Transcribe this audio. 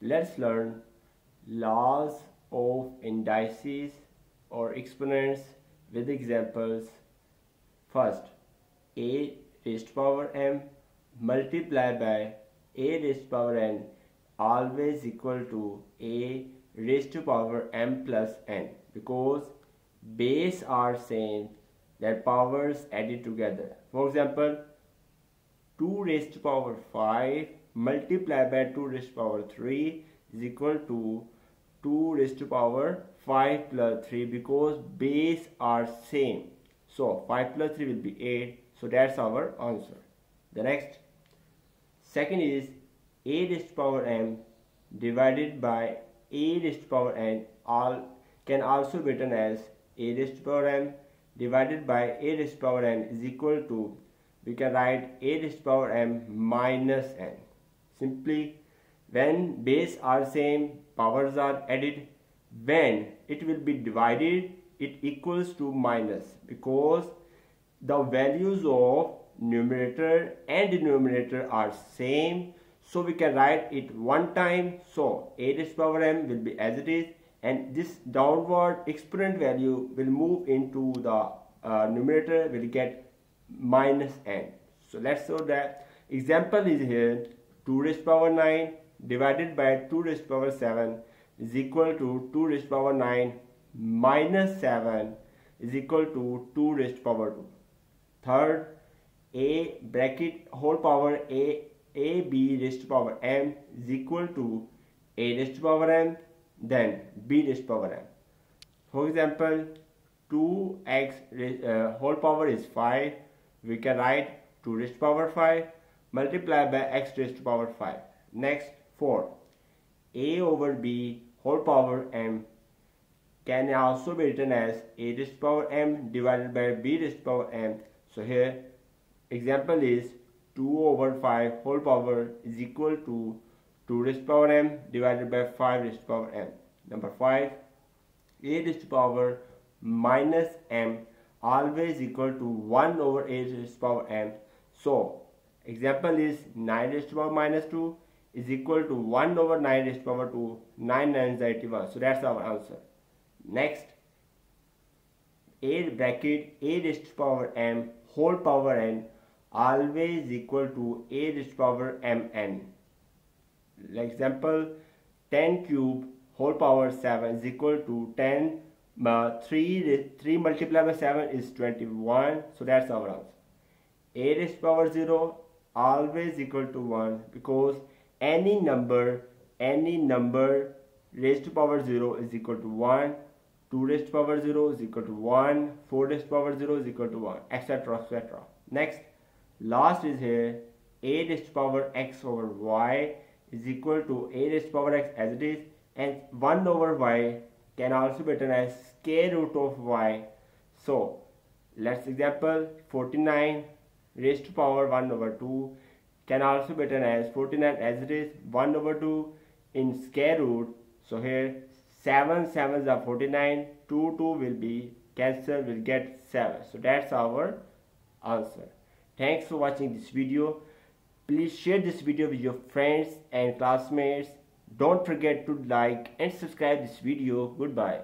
let's learn laws of indices or exponents with examples. First a raised to power m multiplied by a raised power n always equal to a raised to power m plus n because base are same that powers added together. For example 2 raised to power 5 multiplied by 2 raised to power 3 is equal to 2 raised to power 5 plus 3 because base are same. So 5 plus 3 will be 8. So that's our answer. The next second is a raised to power m divided by a raised to power n all can also be written as a raised to power m divided by a raised to power n is equal to we can write a raised to power m minus n simply when base are same powers are added. When it will be divided it equals to minus because the values of numerator and denominator are same. So we can write it one time. So a raised to the power m will be as it is and this downward exponent value will move into the uh, numerator. Will get minus n. So let's show that example is here 2 raised power 9 divided by 2 raised power 7 is equal to 2 raised power 9 minus 7 is equal to 2 raised power 2. Third, a bracket whole power a a b raised to power m is equal to a raised to power m then b raised to power m. For example, 2x uh, whole power is 5. We can write 2 raised to power 5 multiplied by x raised to power 5. Next 4. a over b whole power m can also be written as a raised to power m divided by b raised to power m. So here example is 2 over 5 whole power is equal to 2 raised to power m divided by 5 raised to power m. Number 5 a raised to power minus m always equal to 1 over a raised to power m. So Example is 9 raised to power minus 2 is equal to 1 over 9 raised to power 2. 9 9 is 81. So that's our answer. Next, a bracket a raised to power m whole power n always equal to a raised to power mn. Example 10 cube whole power 7 is equal to 10 uh, 3 3 multiplied by 7 is 21 so that's our answer a raised to power 0 always equal to 1 because any number any number raised to power 0 is equal to 1 2 raised to power 0 is equal to 1 4 raised to power 0 is equal to 1 etc etc next last is here a raised to power x over y is equal to a raised to power x as it is and 1 over y can also be written as square root of y. So let's example 49 raised to power 1 over 2 can also be written as 49 as it is 1 over 2 in square root. So here 7 7s are 49 2 2 will be cancelled, will get 7 so that's our answer. Thanks for watching this video. Please share this video with your friends and classmates. Don't forget to like and subscribe this video. Goodbye